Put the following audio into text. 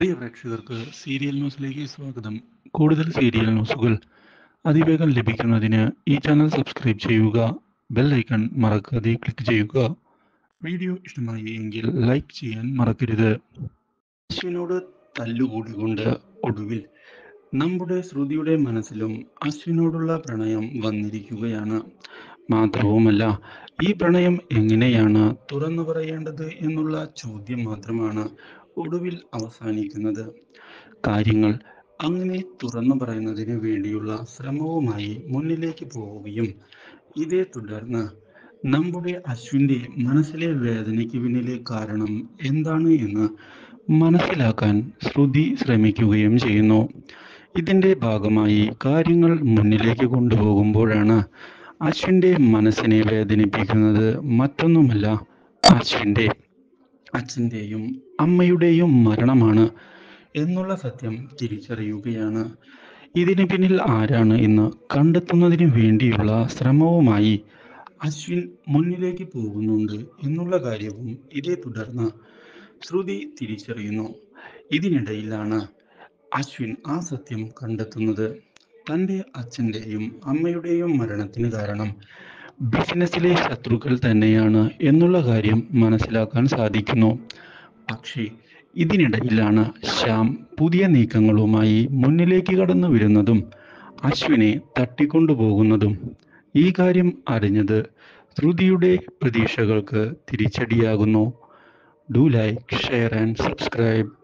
പ്രിയ പ്രേക്ഷകർക്ക് സീരിയൽ ന്യൂസിലേക്ക് സ്വാഗതം. കൂടുതൽ സീരിയൽ ന്യൂസുകൾ അതിവേഗം ലഭിക്കുന്നതിന് ഈ ചാനൽ സബ്സ്ക്രൈബ് ചെയ്യുക ബെൽ ഐക്കൺ മറക്കാതെ ക്ലിക്ക് ചെയ്യുക. വീഡിയോ ഇഷ്ടമായി എങ്കിൽ ലൈക്ക് ചെയ്യാൻ മറക്കരുത്. അശ്വിനോട് തല്ലുകൂടിക്കൊണ്ട് ഒടുവിൽ നമ്മുടെ ശ്രുതിയുടെ മനസ്സിലും അശ്വിനോടുള്ള പ്രണയം വന്നിരിക്കുകയാണ്. മാത്രവുമല്ല ഈ പ്രണയം എങ്ങനെയാണ് തുറന്നു പറയേണ്ടത് എന്നുള്ള ചോദ്യം മാത്രമാണ് ഒടുവിൽ അവസാനിക്കുന്നത്. കാര്യങ്ങൾ അങ്ങനെ തുറന്നു പറയുന്നതിന് വേണ്ടിയുള്ള ശ്രമവുമായി മുന്നിലേക്ക് പോവുകയും ഇതേ തുടർന്ന് നമ്മുടെ അശ്വിന്റെ മനസ്സിലെ വേദനയ്ക്ക് പിന്നിലെ കാരണം എന്താണ് എന്ന് മനസ്സിലാക്കാൻ ശ്രുതി ശ്രമിക്കുകയും ചെയ്യുന്നു. ഇതിന്റെ ഭാഗമായി കാര്യങ്ങൾ മുന്നിലേക്ക് കൊണ്ടുപോകുമ്പോഴാണ് അശ്വിന്റെ മനസ്സിനെ വേദനിപ്പിക്കുന്നത് മറ്റൊന്നുമല്ല അശ്വിന്റെ അച്ഛന്റെയും അമ്മയുടെയും മരണമാണ് എന്നുള്ള സത്യം തിരിച്ചറിയുകയാണ്. ഇതിന് പിന്നിൽ ആരാണ് എന്ന് കണ്ടെത്തുന്നതിന് വേണ്ടിയുള്ള ശ്രമവുമായി അശ്വിൻ മുന്നിലേക്ക് പോകുന്നുണ്ട് എന്നുള്ള കാര്യവും ഇതേ തുടർന്ന് ശ്രുതി തിരിച്ചറിയുന്നു. ഇതിനിടയിലാണ് അശ്വിൻ ആ സത്യം കണ്ടെത്തുന്നത്. തന്റെ അച്ഛന്റെയും അമ്മയുടെയും മരണത്തിന് കാരണം ബിസിനസ്സിലെ ശത്രുക്കൾ തന്നെയാണ് എന്നുള്ള കാര്യം മനസ്സിലാക്കാൻ സാധിക്കുന്നു. പക്ഷേ ഇതിനിടയിലാണ് ശ്യാം പുതിയ നീക്കങ്ങളുമായി മുന്നിലേക്ക് കടന്നു വരുന്നതും അശ്വിനെ തട്ടിക്കൊണ്ടുപോകുന്നതും. ഈ കാര്യം അറിഞ്ഞത് ശ്രുതിയുടെ പ്രതീക്ഷകൾക്ക് തിരിച്ചടിയാകുന്നു. Do like share and subscribe.